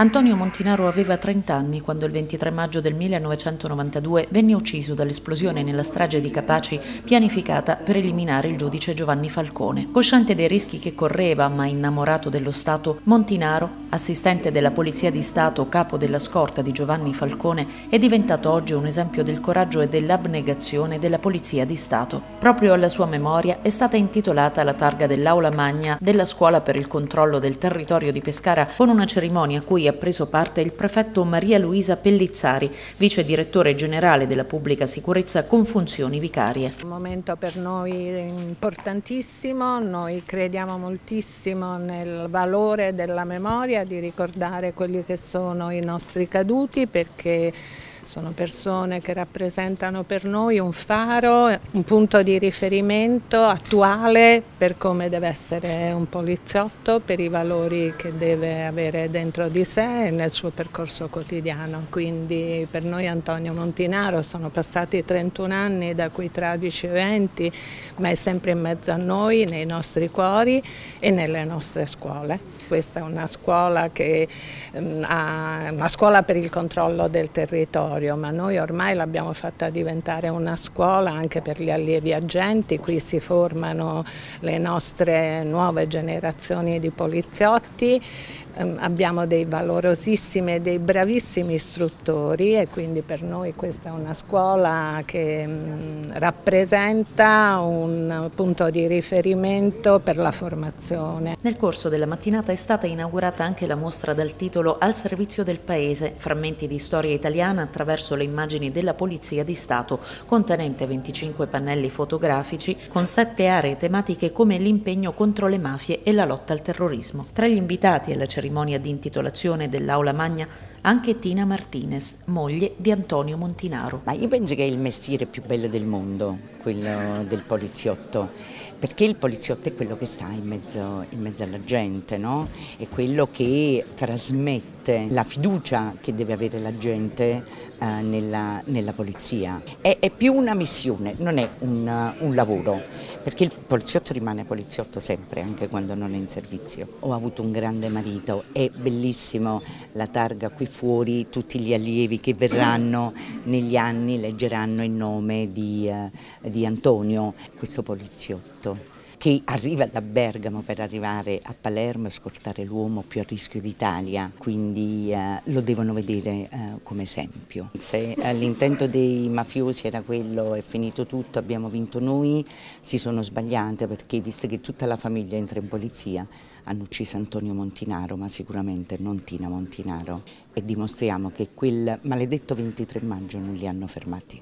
Antonio Montinaro aveva 30 anni quando il 23 maggio del 1992 venne ucciso dall'esplosione nella strage di Capaci pianificata per eliminare il giudice Giovanni Falcone. Cosciente dei rischi che correva, ma innamorato dello Stato, Montinaro, assistente della Polizia di Stato, capo della scorta di Giovanni Falcone, è diventato oggi un esempio del coraggio e dell'abnegazione della Polizia di Stato. Proprio alla sua memoria è stata intitolata la targa dell'Aula Magna della Scuola per il controllo del territorio di Pescara con una cerimonia a cui ha preso parte il prefetto Maria Luisa Pellizzari, vice direttore generale della pubblica sicurezza con funzioni vicarie. Un momento per noi importantissimo, noi crediamo moltissimo nel valore della memoria, di ricordare quelli che sono i nostri caduti perché sono persone che rappresentano per noi un faro, un punto di riferimento attuale per come deve essere un poliziotto, per i valori che deve avere dentro di sé e nel suo percorso quotidiano. Quindi per noi Antonio Montinaro sono passati 31 anni da quei tragici eventi, ma è sempre in mezzo a noi, nei nostri cuori e nelle nostre scuole. Questa è una scuola, che, ha, una scuola per il controllo del territorio territorio, ma noi ormai l'abbiamo fatta diventare una scuola anche per gli allievi agenti, qui si formano le nostre nuove generazioni di poliziotti, ehm, abbiamo dei valorosissimi e dei bravissimi istruttori e quindi per noi questa è una scuola che mh, rappresenta un punto di riferimento per la formazione. Nel corso della mattinata è stata inaugurata anche la mostra dal titolo Al servizio del paese, frammenti di storia italiana attraverso attraverso le immagini della Polizia di Stato, contenente 25 pannelli fotografici con sette aree tematiche come l'impegno contro le mafie e la lotta al terrorismo. Tra gli invitati alla cerimonia di intitolazione dell'Aula Magna anche Tina Martinez, moglie di Antonio Montinaro. Ma io penso che è il mestiere più bello del mondo, quello del poliziotto, perché il poliziotto è quello che sta in mezzo, in mezzo alla gente, no? è quello che trasmette la fiducia che deve avere la gente eh, nella, nella, polizia. È, è, più una missione, non è un, un lavoro, perché il poliziotto rimane poliziotto sempre, anche quando non è in servizio. Ho avuto un grande marito, è bellissimo la targa qui fuori, tutti gli allievi che verranno negli anni leggeranno il nome di, eh, di Antonio, questo poliziotto che arriva da Bergamo per arrivare a Palermo e scortare l'uomo più a rischio d'Italia, quindi eh, lo devono vedere eh, come esempio. Se eh, l'intento dei mafiosi era quello è finito tutto, abbiamo vinto noi, si sono sbagliate perché visto che tutta la famiglia entra in polizia hanno ucciso Antonio Montinaro, ma sicuramente non Tina Montinaro e dimostriamo che quel maledetto 23 maggio non li hanno fermati.